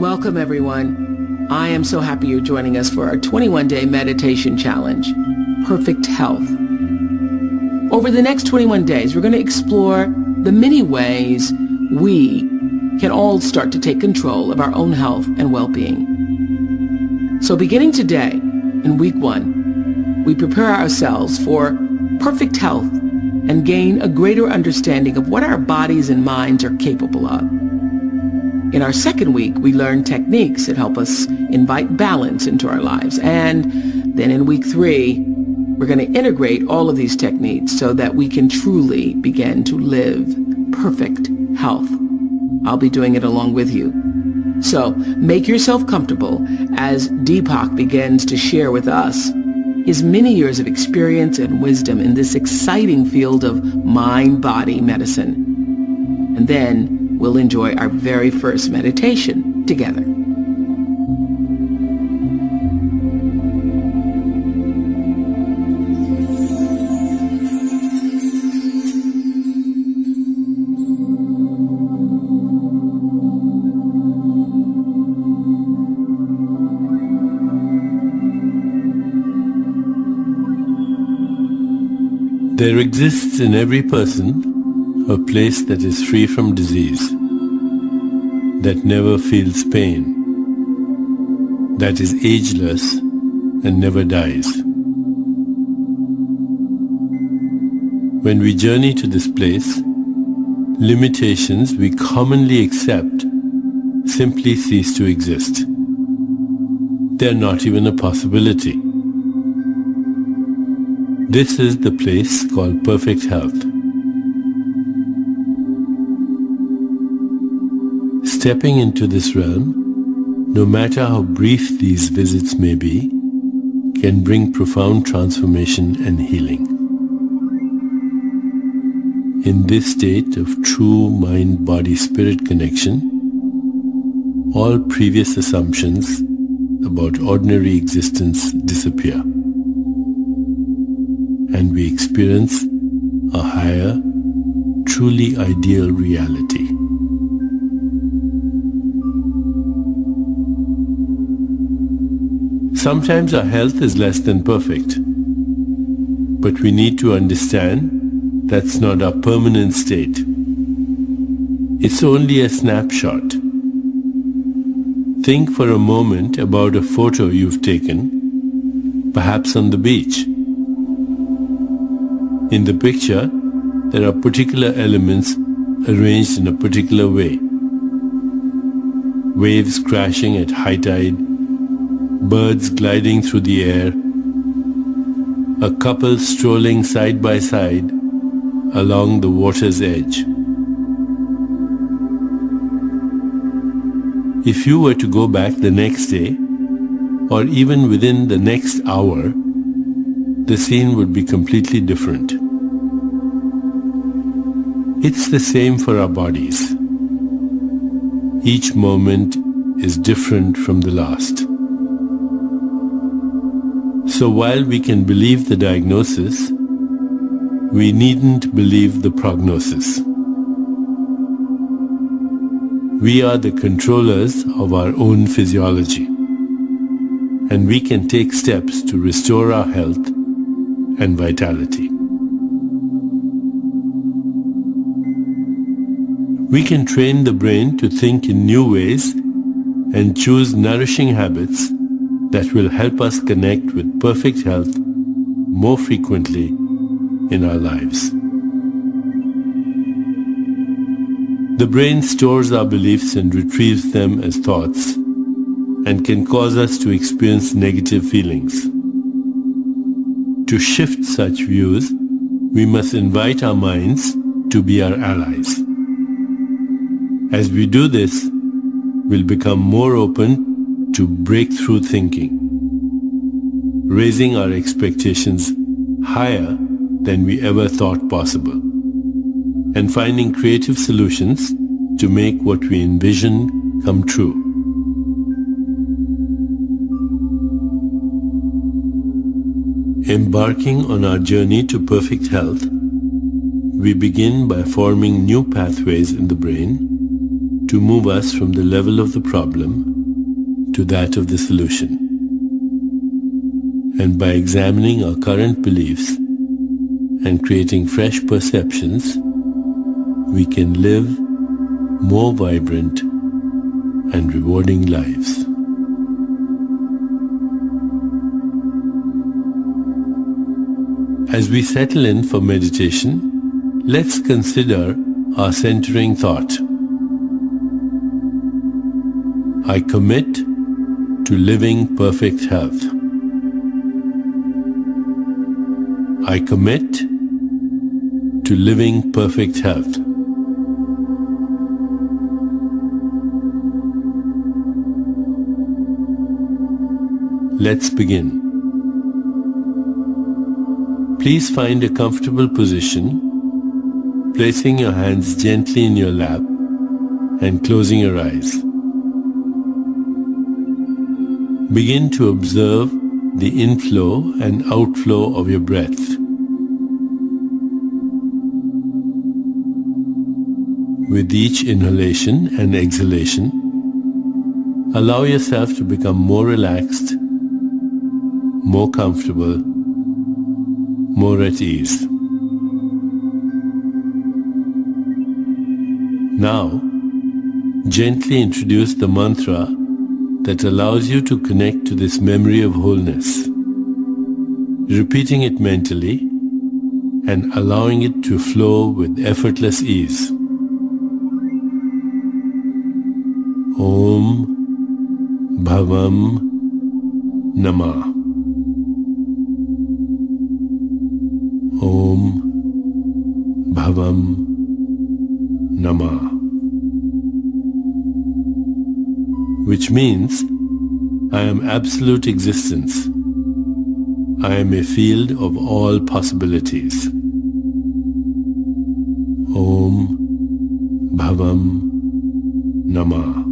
Welcome, everyone. I am so happy you're joining us for our 21-day meditation challenge, Perfect Health. Over the next 21 days, we're going to explore the many ways we can all start to take control of our own health and well-being. So beginning today, in week one, we prepare ourselves for perfect health and gain a greater understanding of what our bodies and minds are capable of. In our second week, we learn techniques that help us invite balance into our lives. And then in week three, we're going to integrate all of these techniques so that we can truly begin to live perfect health. I'll be doing it along with you. So make yourself comfortable as Deepak begins to share with us his many years of experience and wisdom in this exciting field of mind-body medicine. And then we'll enjoy our very first meditation together. There exists in every person a place that is free from disease, that never feels pain, that is ageless and never dies. When we journey to this place, limitations we commonly accept simply cease to exist. They are not even a possibility. This is the place called perfect health. Stepping into this realm, no matter how brief these visits may be, can bring profound transformation and healing. In this state of true mind-body-spirit connection, all previous assumptions about ordinary existence disappear and we experience a higher, truly ideal reality. Sometimes our health is less than perfect, but we need to understand that's not our permanent state. It's only a snapshot. Think for a moment about a photo you've taken, perhaps on the beach. In the picture, there are particular elements arranged in a particular way. Waves crashing at high tide, birds gliding through the air, a couple strolling side by side along the water's edge. If you were to go back the next day, or even within the next hour, the scene would be completely different. It's the same for our bodies. Each moment is different from the last. So while we can believe the diagnosis, we needn't believe the prognosis. We are the controllers of our own physiology, and we can take steps to restore our health and vitality. We can train the brain to think in new ways and choose nourishing habits that will help us connect with perfect health more frequently in our lives. The brain stores our beliefs and retrieves them as thoughts and can cause us to experience negative feelings. To shift such views, we must invite our minds to be our allies. As we do this, we'll become more open to breakthrough thinking, raising our expectations higher than we ever thought possible, and finding creative solutions to make what we envision come true. Embarking on our journey to perfect health, we begin by forming new pathways in the brain to move us from the level of the problem to that of the solution. And by examining our current beliefs and creating fresh perceptions, we can live more vibrant and rewarding lives. As we settle in for meditation, let's consider our centering thought. I commit to living perfect health. I commit to living perfect health. Let's begin. Please find a comfortable position, placing your hands gently in your lap and closing your eyes. Begin to observe the inflow and outflow of your breath. With each inhalation and exhalation, allow yourself to become more relaxed, more comfortable, more at ease. Now, gently introduce the mantra that allows you to connect to this memory of wholeness, repeating it mentally and allowing it to flow with effortless ease. Om Bhavam Namah. Om Bhavam Namah. Which means I am absolute existence. I am a field of all possibilities. Om Bhavam Namah.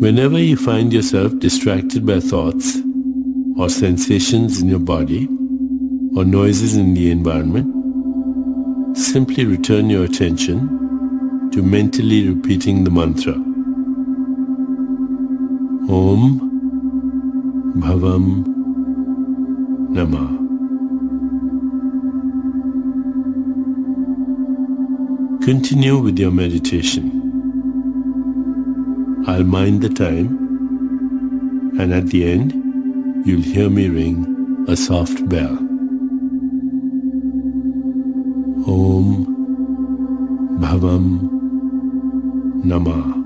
Whenever you find yourself distracted by thoughts, or sensations in your body or noises in the environment, simply return your attention to mentally repeating the mantra. Om Bhavam Namah. Continue with your meditation. I'll mind the time and at the end you'll hear me ring a soft bell. Om Bhavam Namah.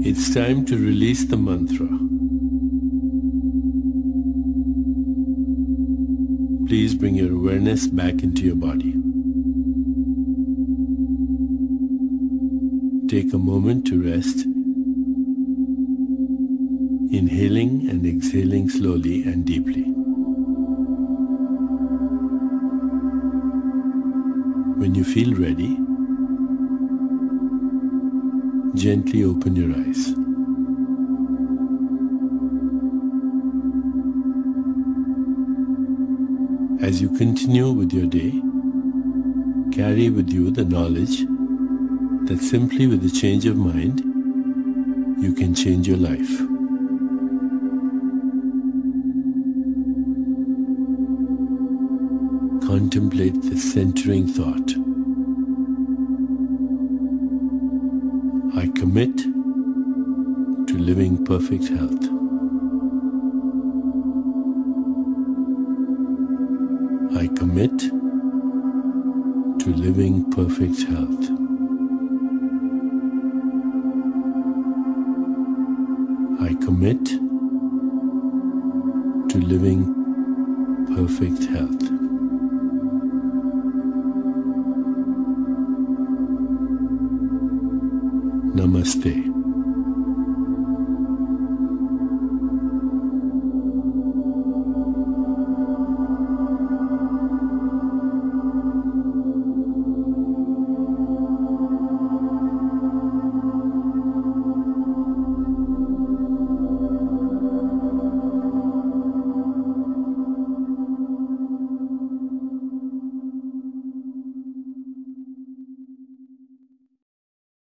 It's time to release the mantra. Please bring your awareness back into your body. Take a moment to rest, inhaling and exhaling slowly and deeply. When you feel ready, gently open your eyes. As you continue with your day, carry with you the knowledge that simply with a change of mind, you can change your life. Contemplate the centering thought. I commit to living perfect health. I commit to living perfect health. I commit to living perfect health. Namaste.